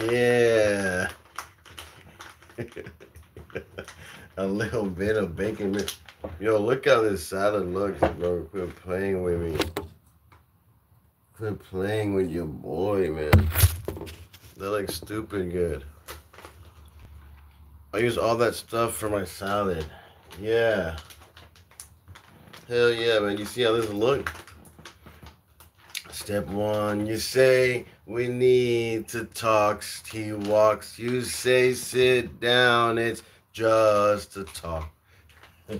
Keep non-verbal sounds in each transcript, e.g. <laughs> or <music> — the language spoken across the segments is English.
Yeah. <laughs> a little bit of bacon. Yo, look how this salad looks, bro. Quit playing with me. Quit playing with your boy, man. That looks stupid good. I use all that stuff for my salad. Yeah. Hell yeah, man. You see how this look? Step one, you say we need to talk. He walks. You say sit down. It's just to talk. <laughs>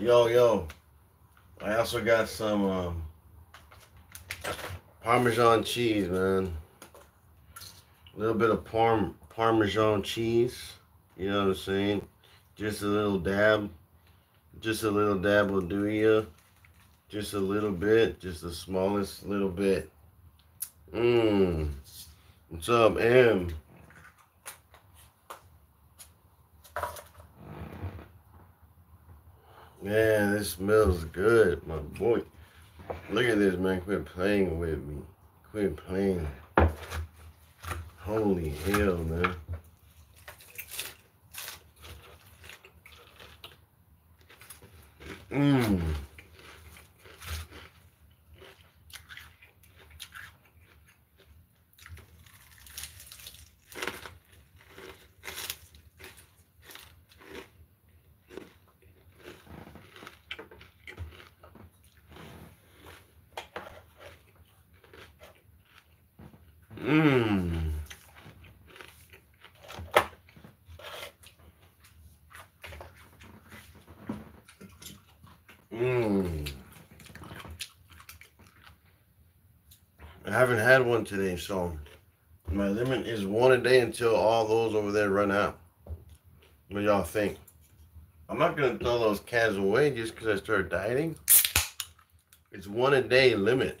yo, yo. I also got some um, Parmesan cheese, man. A little bit of parm Parmesan cheese. You know what I'm saying? Just a little dab. Just a little dab will do you. Just a little bit. Just the smallest little bit. Mmm. What's up, M? Man, this smells good, my boy. Look at this, man. Quit playing with me. Quit playing. Holy hell, man. Mmm. Mmm. Mmm. I haven't had one today, so my limit is one a day until all those over there run out. What y'all think? I'm not gonna throw those cans away just because I started dieting. It's one a day limit.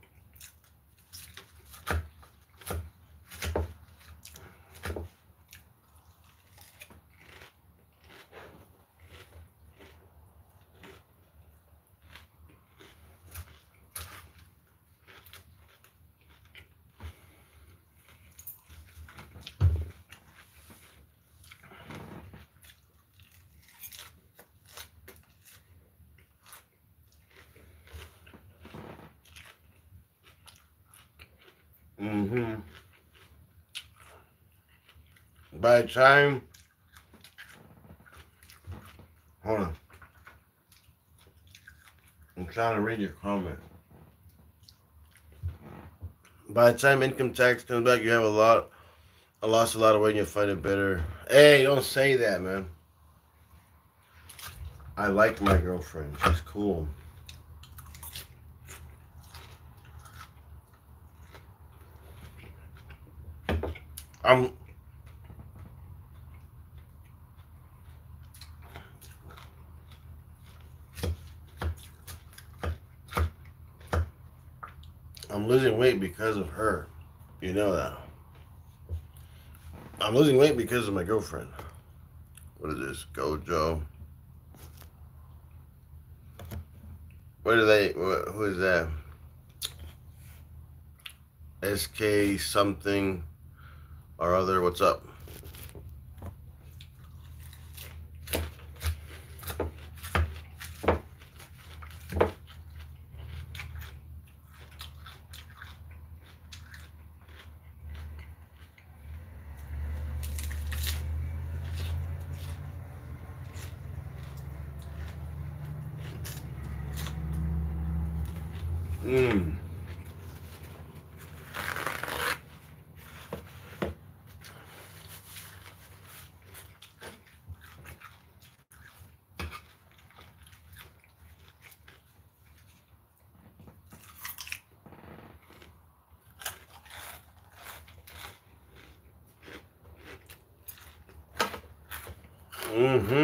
Mm-hmm. By the time, hold on. I'm trying to read your comment. By the time income tax comes back, you have a lot, I lost a lot of weight and you'll find it better. Hey, don't say that, man. I like my girlfriend. She's cool. I'm I'm losing weight because of her. You know that. I'm losing weight because of my girlfriend. What is this? Gojo. What are they? What, who is that? SK something or other. What's up? Mmm. Mm-hmm.